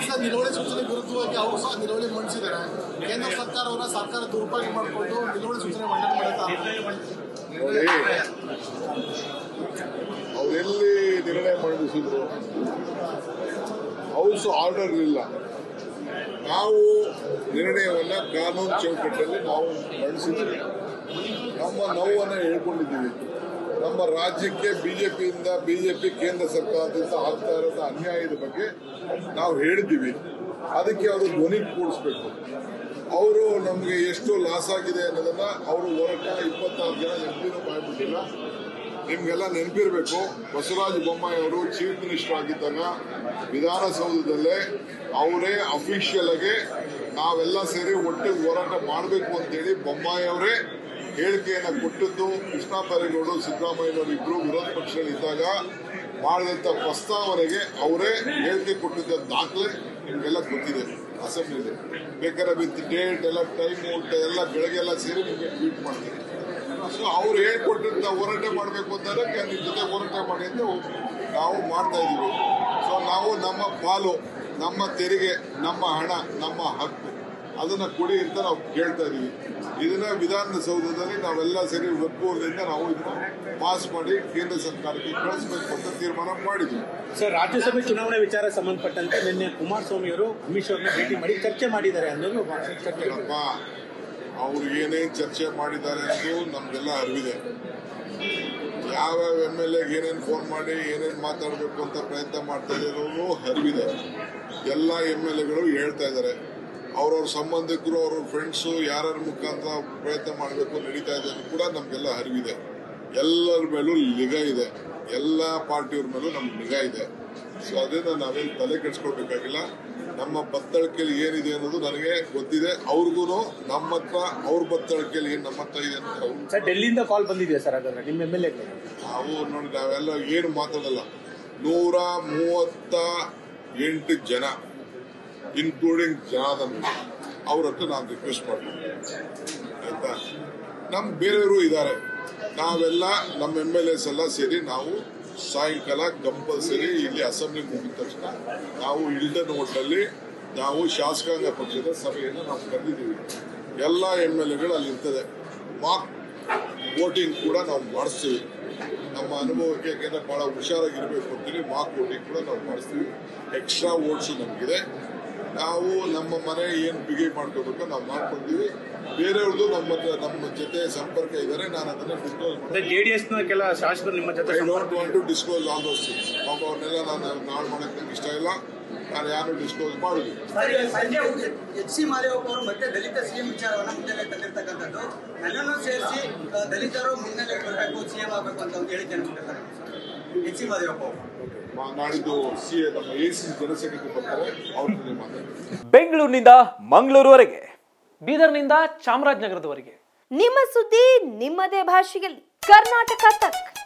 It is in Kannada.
ನಿಲುವಳಿ ಸೂಚನೆ ವಿರುದ್ಧವಾಗಿ ಅವರು ಸಹ ನಿಲುವಳಿ ಮಂಡಿಸಿದ್ದಾರೆ. ಕೇಂದ್ರ ಸರ್ಕಾರವನ್ನ ಸರ್ಕಾರ ದುರುಪಯೋಗ ಮಾಡಿಕೊಂಡು ನಿಲುವಳಿ ಸೂಚನೆ ಮಂಡನೆ ಮಾಡುತ್ತಾರೆ ಅವರೆಲ್ಲಿ ನಿರ್ಣಯ ಮಂಡಿಸಿದ್ರು? ಹೌಸ್ ಆರ್ಡರ್ ಇಲ್ಲ ನಾವು ನಿರ್ಣಯವನ್ನ ಕಾನೂನು ಚೌಕಟ್ಟಲ್ಲಿ ನಾವು ಮಂಡಿಸಿದ್ದೀವಿ ನಮ್ಮ ನೋವನ್ನು ಹೇಳ್ಕೊಂಡಿದ್ದೀವಿ. ನಮ್ಮ ರಾಜ್ಯಕ್ಕೆ, ಬಿಜೆಪಿಯಿಂದ, ಬಿಜೆಪಿ, ಕೇಂದ್ರ ಸರ್ಕಾರದಿಂದ ಆಗ್ತಾ ಇರೋ ಅನ್ಯಾಯದ ಬಗ್ಗೆ ನಾವು ಹೇಳಿದ್ದೀವಿ ಅದಕ್ಕೆ ಅವರು ಧ್ವನಿ ಕೂಡಿಸ್ಬೇಕು. ಅವರು ನಮಗೆ ಎಷ್ಟು ಲಾಸ್ ಆಗಿದೆ ಅನ್ನೋದನ್ನ ಅವರು ಹೊರಟ ಇಪ್ಪತ್ತಾರು ಜನ ಎಂಪಿನೂ ಬಾಯ್ಬಿಟ್ಟಿಲ್ಲ ನಿಮ್ಗೆಲ್ಲ ನೆನಪಿರ್ಬೇಕು, ಬಸವರಾಜ ಬೊಮ್ಮಾಯಿ ಅವರು ಚೀಫ್ ಮಿನಿಸ್ಟರ್ ಆಗಿದ್ದಾಗ ವಿಧಾನಸೌಧದಲ್ಲೇ ಅವರೇ ಅಫಿಷಿಯಲ್ ಆಗಿ ನಾವೆಲ್ಲ ಸೇರಿ ಒಟ್ಟಿಗೆ ಹೋರಾಟ ಮಾಡಬೇಕು ಅಂತೇಳಿ ಬೊಮ್ಮಾಯಿ ಅವರೇ ಹೇಳಿಕೆಯನ್ನ ಕೊಟ್ಟಿದ್ದು ಕೃಷ್ಣ ಬೈರೇಗೌಡರು, ಸಿದ್ದರಾಮಯ್ಯನವರು ಇಬ್ಬರು ವಿರೋಧ ಪಕ್ಷಗಳಿದ್ದಾಗ ಮಾಡಿದಂಥ ಪ್ರಸ್ತಾವನೆಗೆ ಅವರೇ ಹೇಳಿಕೆ ಕೊಟ್ಟಿದ್ದ ದಾಖಲೆ ನಿಮಗೆಲ್ಲ ಗೊತ್ತಿದೆ, ಅಸೆಂಬ್ಲಿಲಿ. ಬೇಕಾದ್ರೆ ವಿತ್ ಡೇಟ್ ಎಲ್ಲ, ಟೈಮ್ ಎಲ್ಲ ಬೆಳಗ್ಗೆ ಎಲ್ಲ ಸೇರಿ ನಿಮಗೆ ಟ್ವೀಟ್ ಮಾಡ್ತೀನಿ. ಸೊ ಅವ್ರು ಹೇಳ್ಕೊಟ್ಟಿದ್ದ ಹೋರಾಟ ಮಾಡಬೇಕು ಅಂತಂದ್ರೆ ನಿಮ್ಮ ಜೊತೆ ಹೋರಾಟ ಮಾಡಿ ಅಂತ ನಾವು ಮಾಡ್ತಾ ಇದೀವಿ ಸೊ ನಾವು ನಮ್ಮ ಪಾಲು, ನಮ್ಮ ತೆರಿಗೆ, ನಮ್ಮ ಹಣ, ನಮ್ಮ ಹಕ್ಕು. ಅದನ್ನ ಕೊಡಿ ಅಂತ ನಾವು ಕೇಳ್ತಾ ಇದೀವಿ. ಇದನ್ನ ವಿಧಾನಸೌಧದಲ್ಲಿ ನಾವೆಲ್ಲ ಸೇರಿ ಒಪ್ಪುವುದರಿಂದ ನಾವು ಇದನ್ನ ಪಾಸ್ ಮಾಡಿ ಕೇಂದ್ರ ಸರ್ಕಾರಕ್ಕೆ ಕಳಿಸಬೇಕು ಅಂತ ತೀರ್ಮಾನ ಮಾಡಿದ್ವಿ. ಸರ್ ರಾಜ್ಯಸಭೆ ಚುನಾವಣೆ ವಿಚಾರ ಸಂಬಂಧಪಟ್ಟಂತೆ ನಿನ್ನೆ ಕುಮಾರಸ್ವಾಮಿ ಅವರು ಅಮಿತ್ ಶಾ ಭೇಟಿ ಮಾಡಿ ಚರ್ಚೆ ಮಾಡಿದ್ದಾರೆ ಅನ್ನೋದು ಅವ್ರು ಏನೇನ್ ಚರ್ಚೆ ಮಾಡಿದ್ದಾರೆ ಅನ್ನೋದು ನಮ್ಗೆಲ್ಲ ಅರಿವಿದೆ. ಯಾವ ಎಂ ಎಲ್ ಎಗೆ ಏನೇನ್ ಫೋನ್ ಮಾಡಿ ಏನೇನ್ ಮಾತಾಡಬೇಕು ಅಂತ ಪ್ರಯತ್ನ ಮಾಡ್ತಾ ಇರೋದು ಅರಿವಿದೆ. ಎಲ್ಲ ಎಂ ಎಲ್ ಎಗಳು ಹೇಳ್ತಾ ಇದ್ದಾರೆ. ಅವ್ರವ್ರ ಸಂಬಂಧಿಕರು ಅವ್ರ ಫ್ರೆಂಡ್ಸು ಯಾರ್ಯಾರ ಮುಖಾಂತರ ಪ್ರಯತ್ನ ಮಾಡಬೇಕು ನಡೀತಾ ಇದೆ ಅಂತ ಕೂಡ ನಮಗೆಲ್ಲ ಅರಿವಿದೆ. ಎಲ್ಲರ ಮೇಲೂ ನಿಗಾ ಇದೆ. ಎಲ್ಲ ಪಾರ್ಟಿಯವ್ರ ಮೇಲೂ ನಮ್ಗೆ ನಿಗಾ ಇದೆ. ಸೊ ಅದರಿಂದ ನಾವೇನು ತಲೆ ಕೆಡಿಸ್ಕೊಳ್ಬೇಕಾಗಿಲ್ಲ. ನಮ್ಮ ಬತ್ತಳಿಕೆಯಲ್ಲಿ ಏನಿದೆ ಅನ್ನೋದು ನನಗೆ ಗೊತ್ತಿದೆ. ಅವ್ರಿಗೂ ನಮ್ಮ ಹತ್ರ ಅವ್ರ ಬತ್ತಳಿಕೆಯಲ್ಲಿ ಏನು ನಮ್ಮ ಹತ್ರ ಇದೆ ಅಂತ ಡೆಲ್ಲಿಯಿಂದ ಕಾಲ್ ಬಂದಿದೆ ಸರ್ ಹಾಗಾದ್ರೆ? ನಿಮ್ಮ ಎಂ ಎಲ್ ಎ ನಾವು ನೋಡಿ ನಾವೆಲ್ಲ ಏನು ಮಾತಾಡಲ್ಲ. ನೂರ ಮೂವತ್ತ ಎಂಟು ಜನ. ಇನ್ಕ್ಲೂಡಿಂಗ್ ಜನಾರ್ದನ್ ಅವ್ರ ಹತ್ರ ನಾನು ರಿಕ್ವೆಸ್ಟ್ ಮಾಡ್ತೀನಿ. ಆಯ್ತಾ? ನಮ್ ಬೇರೆಯವರು ಇದ್ದಾರೆ. ನಾವೆಲ್ಲ ನಮ್ಮ ಎಂ ಎಲ್ ಎಸ್ ಎಲ್ಲ ಸೇರಿ ನಾವು ಸಾಯಂಕಾಲ ಕಂಪಲ್ಸರಿ ಇಲ್ಲಿ ಅಸೆಂಬ್ಲಿ ಮುಗಿದ ತಕ್ಷಣ ನಾವು ಇಲ್ಡನ್ ಹೋಟ್ಲಲ್ಲಿ ನಾವು ಶಾಸಕಾಂಗ ಪಕ್ಷದ ಸಭೆಯನ್ನು ನಾವು ಕರೆದಿದ್ದೀವಿ. ಎಲ್ಲ ಎಂ ಎಲ್ ಎಗಳು ಅಲ್ಲಿ ಇರ್ತದೆ. ಮಾಕ್ ವೋಟಿಂಗ್ ಕೂಡ ನಾವು ಮಾಡಿಸ್ತೀವಿ. ನಮ್ಮ ಅನುಭವಕ್ಕೆ ಯಾಕೆಂದ್ರೆ ಬಹಳ ಹುಷಾರಾಗಿರ್ಬೇಕು ಅಂತೇಳಿ ಮಾಕ್ ವೋಟಿಂಗ್ ಕೂಡ ನಾವು ಮಾಡಿಸ್ತೀವಿ. ಎಕ್ಸ್ಟ್ರಾ ವೋಟ್ಸ್ ನಮಗಿದೆ. ನಾವು ನಮ್ಮ ಮನೆ ಏನು ಬಿಗಿ ಮಾಡ್ಕೋಬೇಕು ನಾವು ಮಾಡ್ಕೊತೀವಿ. ಬೇರೆಯವ್ರದ್ದು ನಮ್ಮ ನಮ್ಮ ಜೊತೆ ಸಂಪರ್ಕ ಇದ್ದಾರೆ ನಾನು ಅದನ್ನ ಡಿಸ್ಕ್ಲೋಸ್ ಅಂದ್ರೆ ಜೆಡಿಎಸ್ ಕೆಲ ಶಾಸಕರು ನಿಮ್ಮ ಜೊತೆ I don't want to disclose all those things ಪಾಪ ಅವ್ರನ್ನೆಲ್ಲ ನಾನು ನಾಳೆ ಮಾಡಕ್ಕೆ ನಂಗೆ ಇಷ್ಟ ಇಲ್ಲ. ನಾನು ಯಾರು ಡಿಸ್ಕ್ಲೋಸ್ ಮಾಡುದು ಸರಿ ಸಂಜೆ ಎಚ್ ಸಿ ಮಾದೇವಪ್ಪ ಅವರು ಮತ್ತೆ ದಲಿತ ಸಿಎಂ ವಿಚಾರವನ್ನು ಮುನ್ನೆಲೆ ತಂದಿರ್ತಕ್ಕಂಥದ್ದು. ನನ್ನನ್ನು ಸೇರಿಸಿ ದಲಿತರು ಮುನ್ನೆಲೆ ಬರಬೇಕು ಸಿಎಂ ಆಗಬೇಕು ಅಂತ ಒಂದು ಹೇಳಿಕೆ ಎಚ್ ಸಿ ಮಾದೇವಪ್ಪ ಅವರು ಮಾ- ನಾಳಿದ್ದು ಸಿ ನಮ್ಮ ಎ ಸಿ ಜನಸಂಖ್ಯೆ ಬರ್ತಾರೆ. ಅವ್ರ ಜೊತೆ ಮಾತಾಡ್ತೀನಿ ಬೆಂಗಳೂರಿನಿಂದ ಮಂಗಳೂರುವರೆಗೆ ಬೀದರ್ನಿಂದ ಚಾಮರಾಜನಗರದವರೆಗೆ. ನಿಮ್ಮ ಸುದ್ದಿ ನಿಮ್ಮದೇ ಭಾಷೆಯಲ್ಲಿ. ಕರ್ನಾಟಕ ತಕ್.